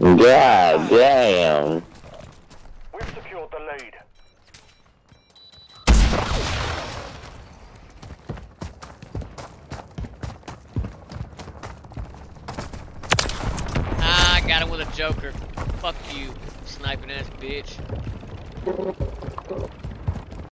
God damn. We've secured the lead. Ah, I got him with a joker. Fuck you, sniping ass bitch.